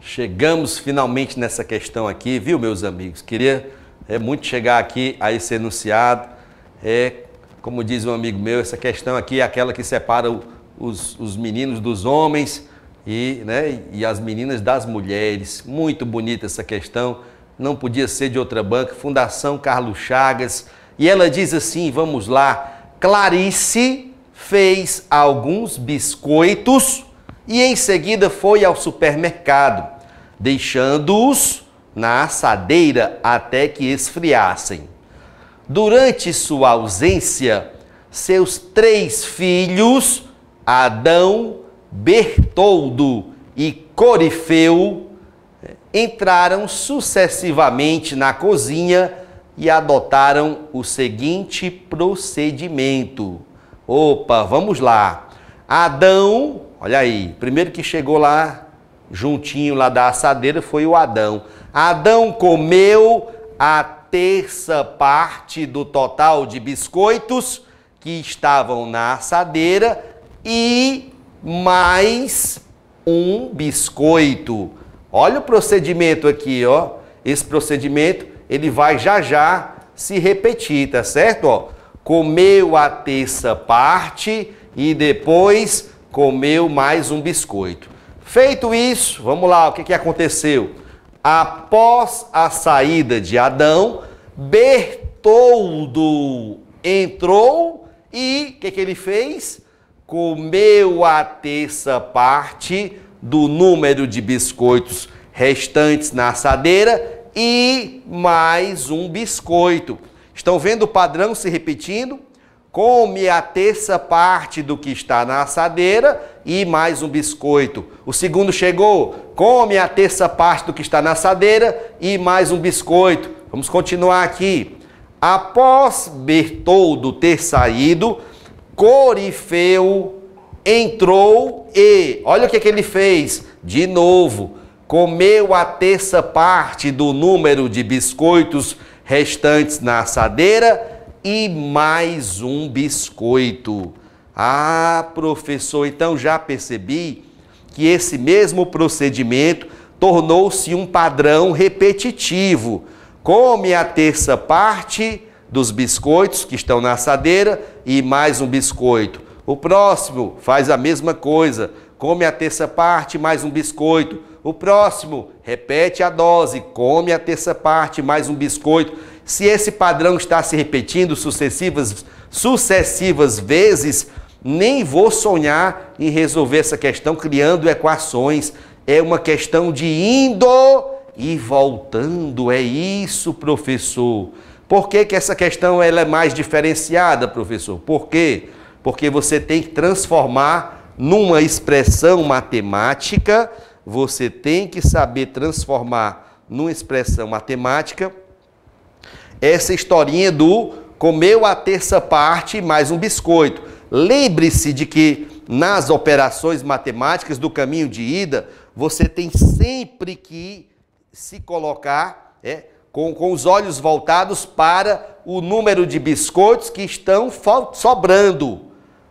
Chegamos finalmente nessa questão aqui, viu, meus amigos? Queria é, muito chegar aqui a esse enunciado. É, como diz um amigo meu, essa questão aqui é aquela que separa os, os meninos dos homens e, né, e as meninas das mulheres. Muito bonita essa questão, não podia ser de outra banca. Fundação Carlos Chagas. E ela diz assim: vamos lá, Clarice fez alguns biscoitos e em seguida foi ao supermercado deixando-os na assadeira até que esfriassem. Durante sua ausência, seus três filhos, Adão, Bertoldo e Corifeu, entraram sucessivamente na cozinha e adotaram o seguinte procedimento. Opa, vamos lá. Adão, olha aí, primeiro que chegou lá juntinho lá da assadeira foi o Adão. Adão comeu a terça parte do total de biscoitos que estavam na assadeira e mais um biscoito. Olha o procedimento aqui, ó. Esse procedimento ele vai já já se repetir, tá certo? Ó, comeu a terça parte e depois comeu mais um biscoito. Feito isso, vamos lá, o que, que aconteceu? Após a saída de Adão, Bertoldo entrou e o que, que ele fez? Comeu a terça parte do número de biscoitos restantes na assadeira e mais um biscoito. Estão vendo o padrão se repetindo? Come a terça parte do que está na assadeira e mais um biscoito. O segundo chegou, come a terça parte do que está na assadeira e mais um biscoito. Vamos continuar aqui. Após Bertoldo ter saído, Corifeu entrou e, olha o que, que ele fez, de novo, comeu a terça parte do número de biscoitos restantes na assadeira e mais um biscoito. Ah, professor, então já percebi que esse mesmo procedimento tornou-se um padrão repetitivo. Come a terça parte dos biscoitos que estão na assadeira e mais um biscoito. O próximo faz a mesma coisa, come a terça parte mais um biscoito. O próximo repete a dose, come a terça parte mais um biscoito. Se esse padrão está se repetindo sucessivas, sucessivas vezes, nem vou sonhar em resolver essa questão criando equações. É uma questão de indo e voltando. É isso, professor. Por que, que essa questão ela é mais diferenciada, professor? Por quê? Porque você tem que transformar numa expressão matemática, você tem que saber transformar numa expressão matemática essa historinha do comeu a terça parte mais um biscoito. Lembre-se de que nas operações matemáticas do caminho de ida, você tem sempre que se colocar é, com, com os olhos voltados para o número de biscoitos que estão sobrando.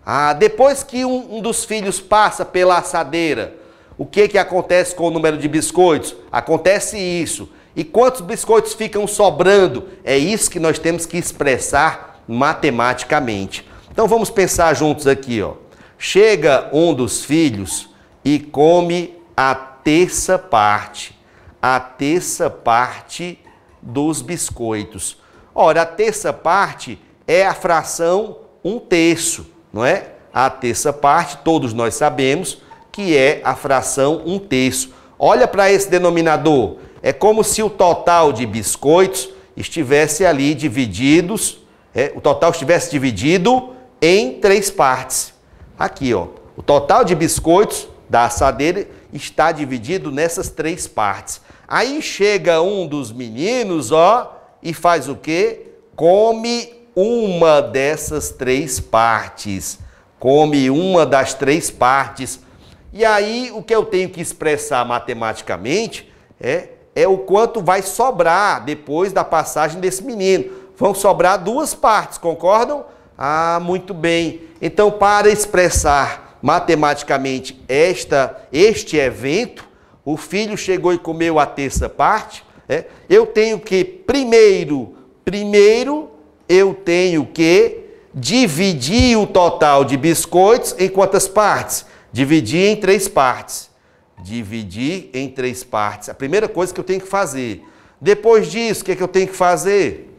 Ah, depois que um, um dos filhos passa pela assadeira, o que, que acontece com o número de biscoitos? Acontece isso. E quantos biscoitos ficam sobrando? É isso que nós temos que expressar matematicamente. Então vamos pensar juntos aqui, ó. Chega um dos filhos e come a terça parte, a terça parte dos biscoitos. Ora, a terça parte é a fração um terço, não é? A terça parte, todos nós sabemos que é a fração um terço. Olha para esse denominador. É como se o total de biscoitos estivesse ali divididos, é, o total estivesse dividido em três partes. Aqui, ó, o total de biscoitos da assadeira está dividido nessas três partes. Aí chega um dos meninos, ó, e faz o quê? Come uma dessas três partes. Come uma das três partes. E aí o que eu tenho que expressar matematicamente é é o quanto vai sobrar depois da passagem desse menino. Vão sobrar duas partes, concordam? Ah, muito bem. Então, para expressar matematicamente esta, este evento, o filho chegou e comeu a terça parte, é, eu tenho que, primeiro, primeiro, eu tenho que dividir o total de biscoitos em quantas partes? Dividir em três partes. Dividir em três partes. A primeira coisa que eu tenho que fazer. Depois disso, o que, é que eu tenho que fazer?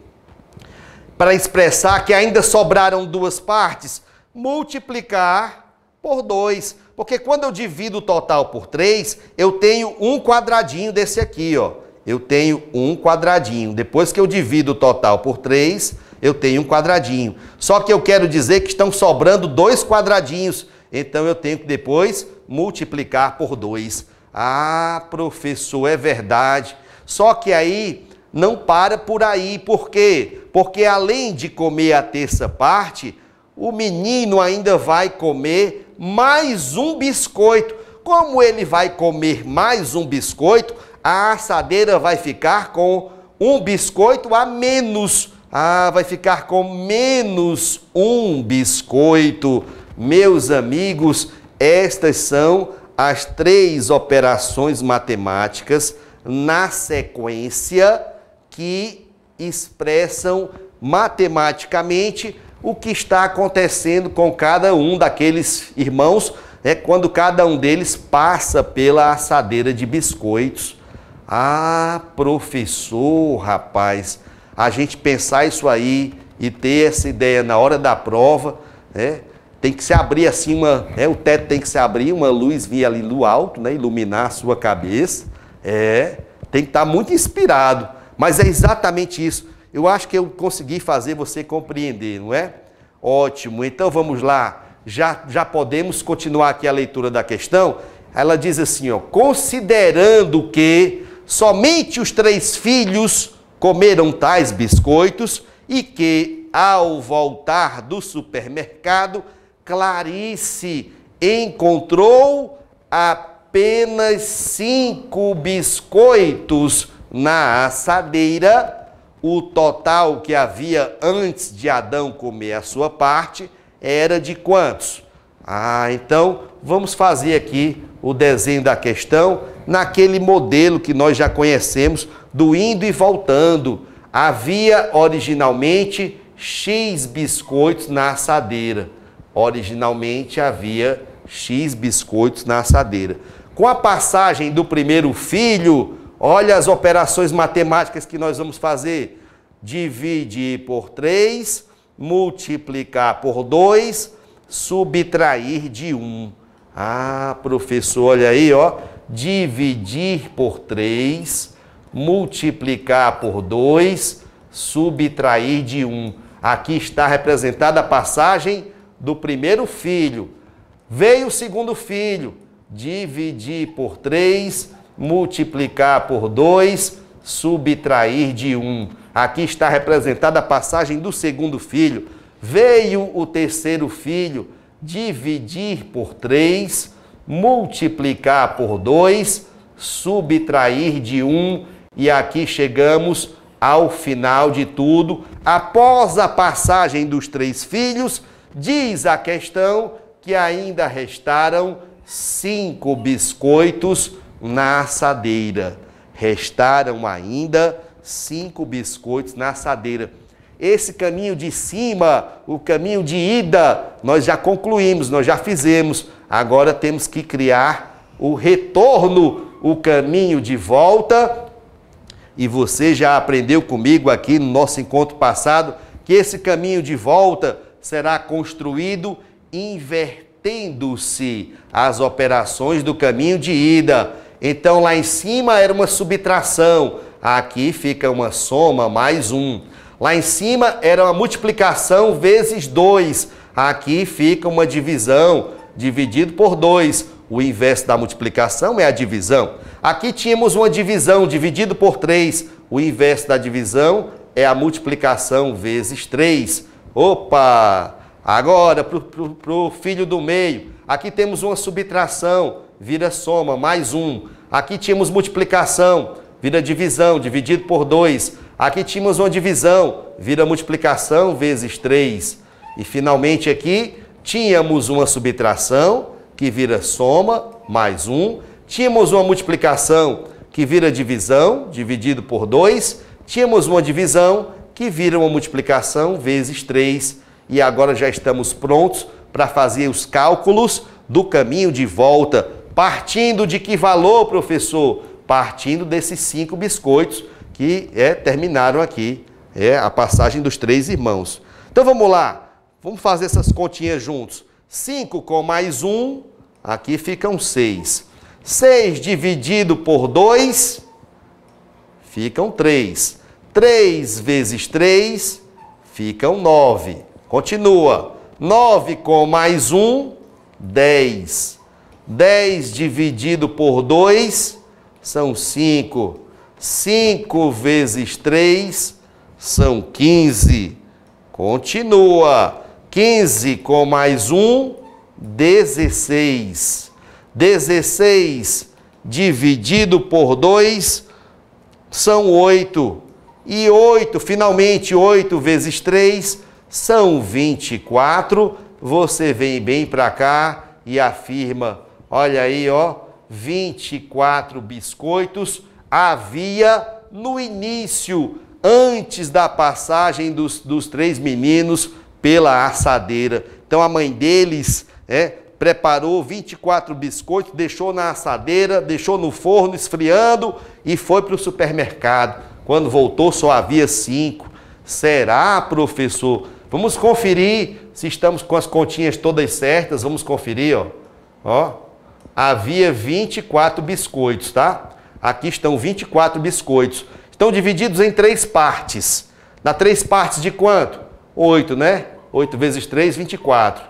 Para expressar que ainda sobraram duas partes, multiplicar por dois. Porque quando eu divido o total por três, eu tenho um quadradinho desse aqui, ó. Eu tenho um quadradinho. Depois que eu divido o total por três, eu tenho um quadradinho. Só que eu quero dizer que estão sobrando dois quadradinhos. Então eu tenho que depois multiplicar por dois. Ah, professor, é verdade. Só que aí não para por aí. Por quê? Porque além de comer a terça parte, o menino ainda vai comer mais um biscoito. Como ele vai comer mais um biscoito, a assadeira vai ficar com um biscoito a menos. Ah, vai ficar com menos um biscoito. Meus amigos, estas são as três operações matemáticas na sequência que expressam matematicamente o que está acontecendo com cada um daqueles irmãos, é quando cada um deles passa pela assadeira de biscoitos. Ah, professor, rapaz, a gente pensar isso aí e ter essa ideia na hora da prova, né? Tem que se abrir assim uma, né? o teto tem que se abrir, uma luz vir ali no alto, né? Iluminar a sua cabeça. É, tem que estar muito inspirado. Mas é exatamente isso. Eu acho que eu consegui fazer você compreender, não é? Ótimo. Então vamos lá. Já, já podemos continuar aqui a leitura da questão. Ela diz assim, ó, considerando que somente os três filhos comeram tais biscoitos e que, ao voltar do supermercado, Clarice encontrou apenas cinco biscoitos na assadeira o total que havia antes de Adão comer a sua parte era de quantos? Ah, então vamos fazer aqui o desenho da questão naquele modelo que nós já conhecemos do indo e voltando. Havia originalmente X biscoitos na assadeira. Originalmente havia X biscoitos na assadeira. Com a passagem do primeiro filho, Olha as operações matemáticas que nós vamos fazer. Dividir por 3, multiplicar por 2, subtrair de 1. Ah, professor, olha aí, ó. Dividir por 3, multiplicar por 2, subtrair de 1. Aqui está representada a passagem do primeiro filho. Veio o segundo filho, dividir por 3, multiplicar por 2, subtrair de 1. Um. Aqui está representada a passagem do segundo filho. Veio o terceiro filho, dividir por 3, multiplicar por 2, subtrair de 1. Um, e aqui chegamos ao final de tudo. Após a passagem dos três filhos, diz a questão que ainda restaram cinco biscoitos na assadeira. Restaram ainda cinco biscoitos na assadeira. Esse caminho de cima, o caminho de ida, nós já concluímos, nós já fizemos. Agora temos que criar o retorno, o caminho de volta. E você já aprendeu comigo aqui no nosso encontro passado que esse caminho de volta será construído invertendo-se as operações do caminho de ida. Então lá em cima era uma subtração, aqui fica uma soma mais um. Lá em cima era uma multiplicação vezes 2, aqui fica uma divisão, dividido por 2. O inverso da multiplicação é a divisão. Aqui tínhamos uma divisão dividido por 3. O inverso da divisão é a multiplicação vezes 3. Opa! Agora, para o filho do meio, aqui temos uma subtração vira soma, mais um. Aqui tínhamos multiplicação, vira divisão, dividido por dois. Aqui tínhamos uma divisão, vira multiplicação vezes três. E finalmente aqui tínhamos uma subtração, que vira soma, mais um. Tínhamos uma multiplicação que vira divisão, dividido por 2. Tínhamos uma divisão que vira uma multiplicação vezes 3. E agora já estamos prontos para fazer os cálculos do caminho de volta. Partindo de que valor, professor? Partindo desses cinco biscoitos que é, terminaram aqui. É a passagem dos três irmãos. Então vamos lá. Vamos fazer essas continhas juntos. 5 com mais 1, um, aqui ficam 6. 6 dividido por 2, ficam 3. 3 vezes 3, ficam 9. Continua. 9 com mais 1, 10. 10 dividido por 2, são 5. 5 vezes 3, são 15. Continua. 15 com mais 1, 16. 16 dividido por 2 são 8. E 8, finalmente 8 vezes 3 são 24. Você vem bem para cá e afirma, olha aí, ó, 24 biscoitos havia no início, antes da passagem dos, dos três meninos pela assadeira. Então a mãe deles é, preparou 24 biscoitos, deixou na assadeira, deixou no forno esfriando e foi para o supermercado. Quando voltou, só havia cinco. Será, professor? Vamos conferir se estamos com as continhas todas certas. Vamos conferir, ó. ó. Havia 24 biscoitos, tá? Aqui estão 24 biscoitos. Estão divididos em três partes. Na três partes de quanto? 8, né? 8 vezes 3, 24.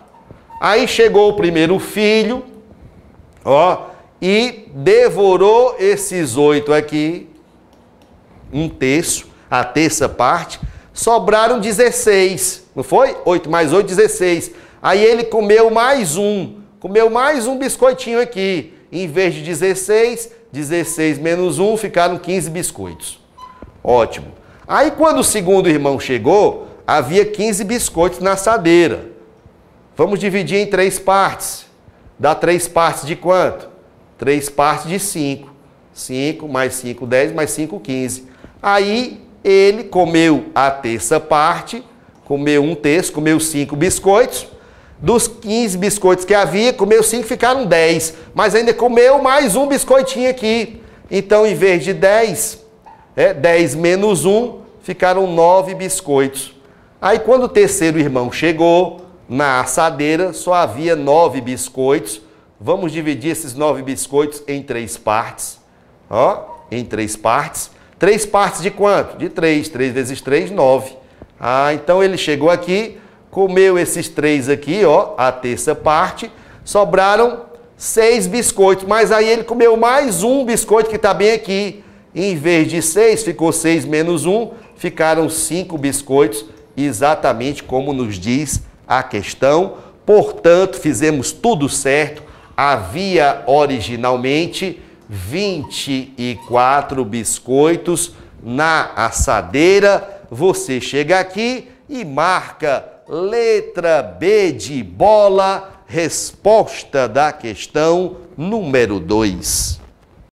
Aí chegou o primeiro filho, ó, e devorou esses oito aqui, um terço, a terça parte, sobraram 16, não foi? 8 mais 8, 16. Aí ele comeu mais um, comeu mais um biscoitinho aqui. Em vez de 16, 16 menos 1, ficaram 15 biscoitos. Ótimo. Aí quando o segundo irmão chegou, havia 15 biscoitos na assadeira. Vamos dividir em três partes. Dá três partes de quanto? Três partes de cinco. Cinco mais cinco, dez, mais cinco, quinze. Aí ele comeu a terça parte, comeu um terço, comeu cinco biscoitos. Dos 15 biscoitos que havia, comeu cinco, ficaram 10. Mas ainda comeu mais um biscoitinho aqui. Então, em vez de 10, é, 10 menos um, ficaram nove biscoitos. Aí, quando o terceiro irmão chegou, na assadeira só havia nove biscoitos. Vamos dividir esses nove biscoitos em três partes. Ó, em três partes. Três partes de quanto? De três. Três vezes três, nove. Ah, então ele chegou aqui, comeu esses três aqui, ó, a terça parte. Sobraram seis biscoitos, mas aí ele comeu mais um biscoito que está bem aqui. Em vez de seis, ficou seis menos um, ficaram cinco biscoitos, exatamente como nos diz a questão, portanto, fizemos tudo certo. Havia originalmente 24 biscoitos na assadeira. Você chega aqui e marca letra B de bola, resposta da questão número 2.